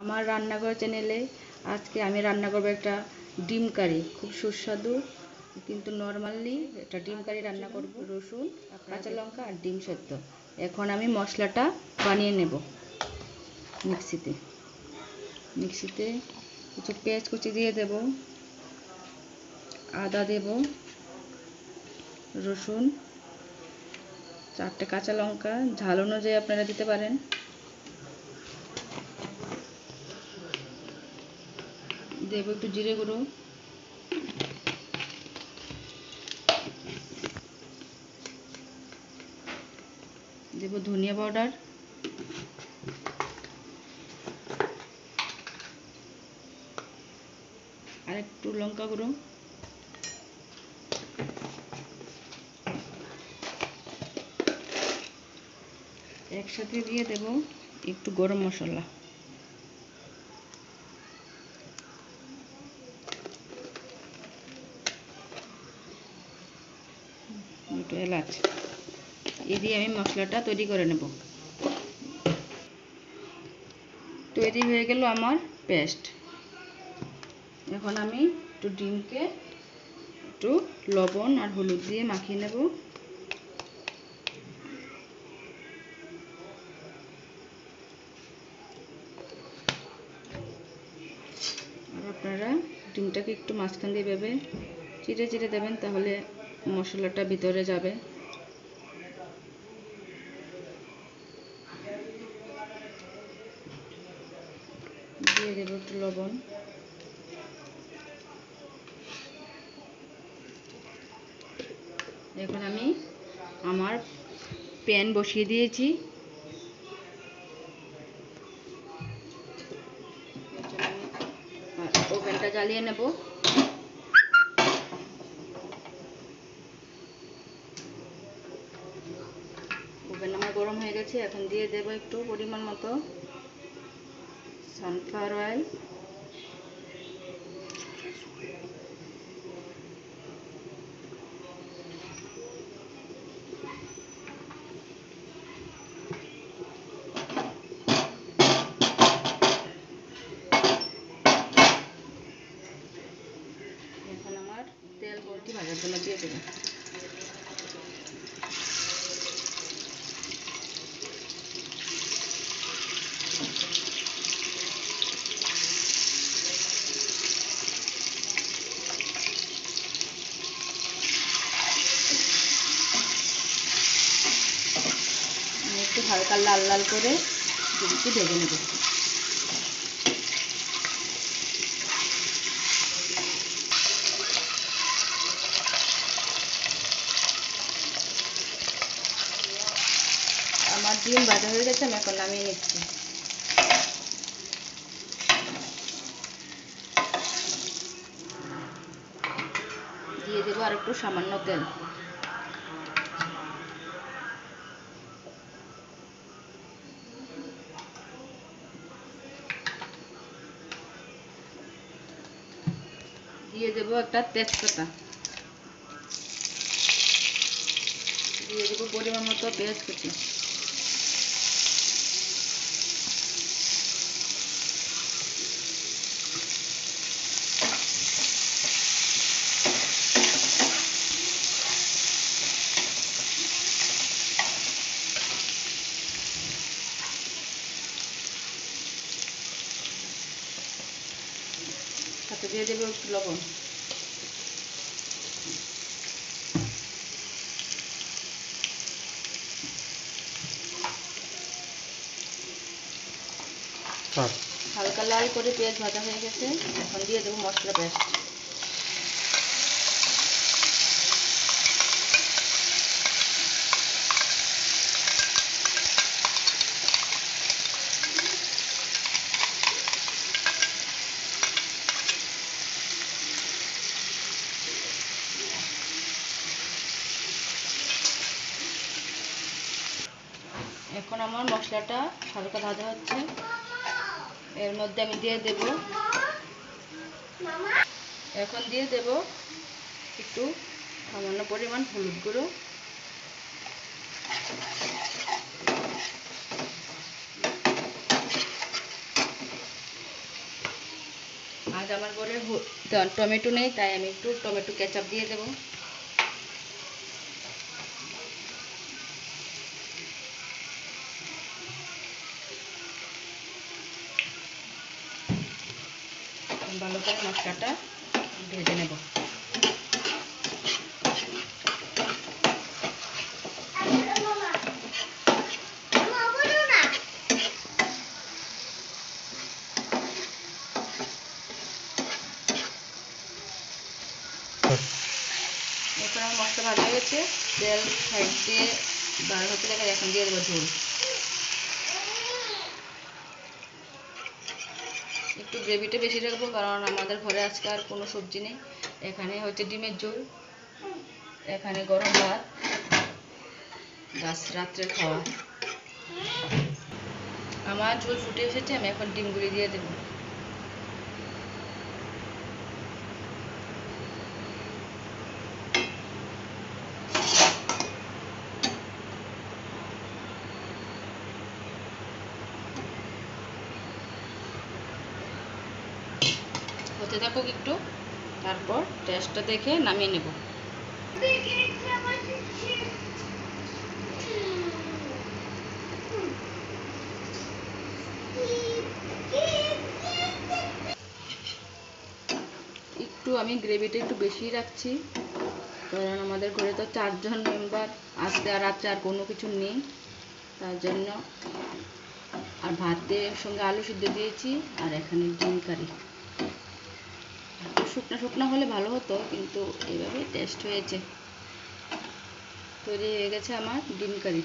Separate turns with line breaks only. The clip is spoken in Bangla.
আমার রান্নাঘর চ্যানেলে আজকে আমি রান্না করব একটা ডিম কারি। খুব সুস্বাদু, কিন্তু নর্মালি একটা ডিম কারি রান্না করব। রসুন, কাঁচা লঙ্কা আর ডিম সেদ্ধ। এখন আমি মশলাটা বানিয়ে নেব মিক্সিতে। মিক্সিতে কিছু পেঁয়াজ কুচি দিয়ে দেব, আদা দেব, রসুন, চারটে কাঁচা লঙ্কা, ঝাল অনুযায়ী আপনারা দিতে পারেন। দেব, একটু জিরে গুঁড়ো। দেব ধনিয়া পাউডার। আর একটু লঙ্কা গুঁড়ো। একসাথে দিয়ে দেব একটু গরম মশলা। দুটো এলাচ এ দিয়ে আমি মশলাটা তৈরি করে নেব। তৈরি হয়ে গেল আমার পেস্ট। এখন আমি একটু ডিমকে একটু লবণ আর হলুদ দিয়ে মাখিয়ে নেব। আর আপনারা ডিমটাকে একটু মাঝখান দিয়ে ভেবে চিড়ে চিড়ে দেবেন, তাহলে মশলাটা ভিতরে যাবে। দিয়ে দেবো একটু লবণ। এখন আমি আমার প্যান বসিয়ে দিয়েছি। ওভেনটা জ্বালিয়ে নেব ওভেন আমার গরম হয়ে গেছে, এখন দিয়ে দেব একটু পরিমাণ মতো সানফ্লাওয়ার অয়েল এখন আমার তেল বলটি ভাজার জন্য দিয়ে দেবেন আমি একটু হালকা লাল লাল করে ডিমটি ভেজে নেব। আমার ডিম ভাজা হয়ে গেছে, আমি এখন নামিয়ে নিচ্ছি। দিয়ে দেবো আর একটু সামান্য তেল। দিয়ে দেবো একটা তেজপাতা। দিয়ে দেবো পরিমাণ মতো পেঁয়াজ কুচি দিয়ে দেবো একটু লবণ। হালকা লাল করে পেঁয়াজ ভাজা হয়ে গেছে। এখন দিয়ে দেবো মশলা পেস্ট। এখন আমার মশলাটা হালকা ভাজা হচ্ছে। এর মধ্যে আমি দিয়ে দেব। এখন দিয়ে দেব একটু সামান্য পরিমাণ হলুদ গুঁড়ো। আজ আমার ঘরে টমেটো নেই, তাই আমি একটু টমেটো কেচাপ দিয়ে দেবো। ভালো করে মশলাটা ভেজে নেব। এখন আমার মশলা ভাজা হয়ে গেছে। তেল, সাইড দিয়ে বার হতে লাগে এখন দিয়ে দেবো ঝোল একটু গ্রেভিটা বেশি রাখব, কারণ আমাদের ঘরে আজকে আর কোনো সবজি নেই। এখানে হচ্ছে ডিমের ঝোল, এখানে গরম ভাত গাছ রাত্রে খাওয়া। আমার ঝোল ফুটে এসেছে, আমি এখন ডিমগুলি দিয়ে দেবো। হতে থাকুক একটু। তারপর টেস্টটা দেখে নামিয়ে নেব। একটু আমি গ্রেভিটা একটু বেশি রাখছি, কারণ আমাদের ঘরে তো চারজন মেম্বার আজকে আর রাত্রে আর কোনো কিছু নেই। তার জন্য আর ভাতের সঙ্গে আলু সিদ্ধ দিয়েছি, আর এখানে ডিম কারি। শুকনো শুকনো হলে ভালো হতো, কিন্তু এইভাবে টেস্ট হয়েছে। তৈরি হয়ে গেছে আমার ডিম কারি।